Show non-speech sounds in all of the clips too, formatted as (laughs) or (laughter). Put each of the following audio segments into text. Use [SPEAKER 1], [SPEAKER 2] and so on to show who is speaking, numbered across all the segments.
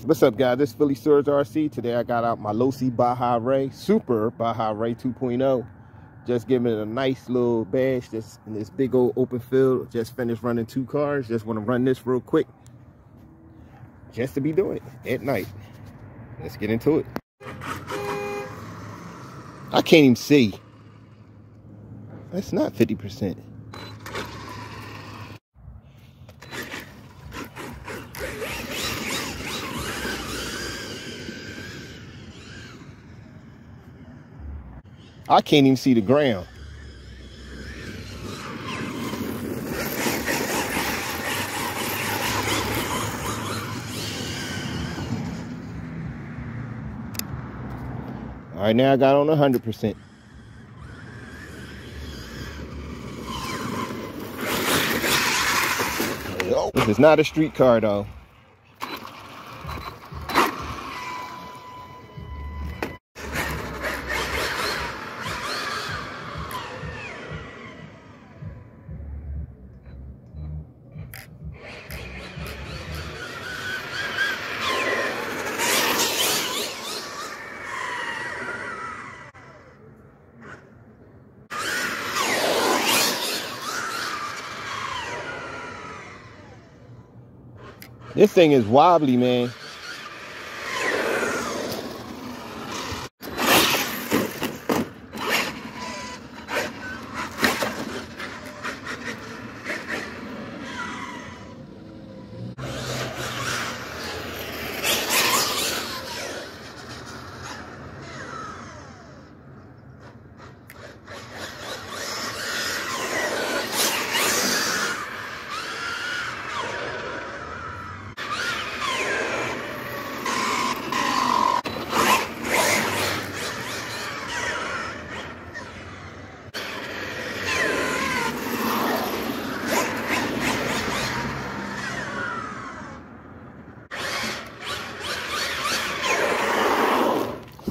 [SPEAKER 1] What's up guys, this is Philly Storage RC. Today I got out my Losi Baja Rey, Super Baja Rey 2.0. Just giving it a nice little bash this in this big old open field. Just finished running two cars. Just want to run this real quick. Just to be doing it at night. Let's get into it. I can't even see. That's not 50%. I can't even see the ground. All right, now I got on 100%. This is not a street car though. This thing is wobbly, man.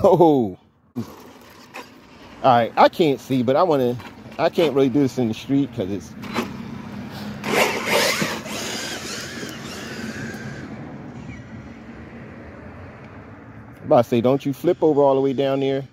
[SPEAKER 1] (laughs) Oh. All right, I can't see, but I want to, I can't really do this in the street because it's, I'm about to say, don't you flip over all the way down there.